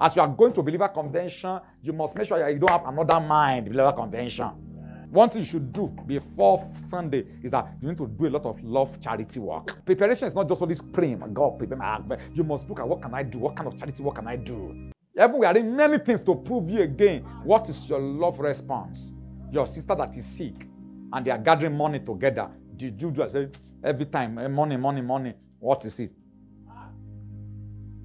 As you are going to believer convention, you must make sure you don't have another mind believer convention. One thing you should do before Sunday is that you need to do a lot of love charity work. Preparation is not just only praying, God prepare my heart, you must look at what can I do? What kind of charity work can I do? Even we are doing many things to prove you again. What is your love response? Your sister that is sick and they are gathering money together. Did you do I say every time eh, money, money, money? What is it?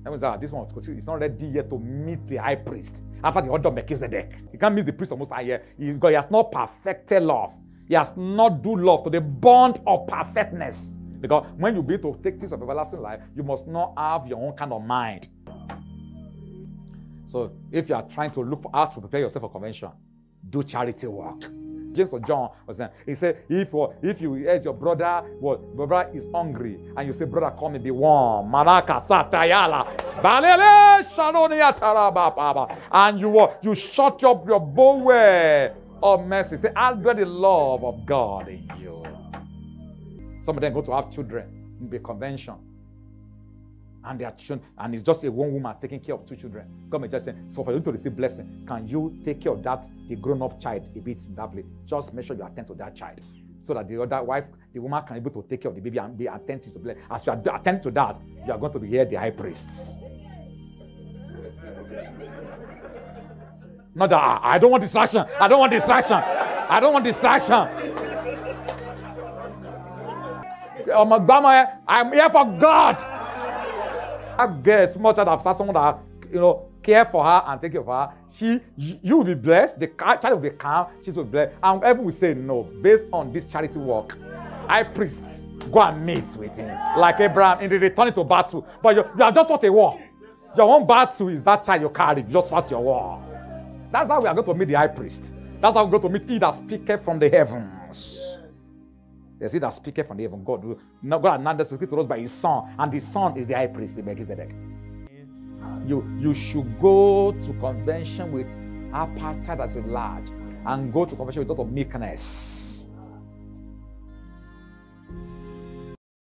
That means that this one is not ready yet to meet the high priest after the order of Melchizedek. He can't meet the priest of Most yet because he has not perfected love. He has not do love to the bond of perfectness. Because when you be to take things of everlasting life, you must not have your own kind of mind. So if you are trying to look for how to prepare yourself for convention, do charity work. James or John was saying, he said, if if you hear your brother, what well, brother is hungry, and you say, brother, come and be warm. Maraka satayala. Balele tarababa. And you you shut up your bow of mercy. Say, I'll do the love of God in you. Some of them go to have children in the convention and their children, and it's just a one woman taking care of two children. God may just say, So for you to receive blessing, can you take care of that the grown-up child a bit in that place? Just make sure you attend to that child. So that the other wife, the woman can be able to take care of the baby and be attentive to blessing. As you are attending to that, you are going to be here the high priests. Not that ah, I don't want distraction. I don't want distraction. I don't want distraction. I'm here for God that girl, small child, have someone that you know care for her and take care of her, she you will be blessed. The child will be calm. She will be blessed. And everyone will say no based on this charity work. High priests go and meet with him like Abraham and they return to battle. But you, you have just fought a war. Your one battle is that child you carry. You just fought your war. That's how we are going to meet the high priest. That's how we're going to meet he that speaketh from the heavens. There's he that speaketh from heaven. God, God announced speaking to us by his son, and the son is the high priest, the Melchizedek. You, you should go to convention with appetite as a large and go to convention with a lot of meekness.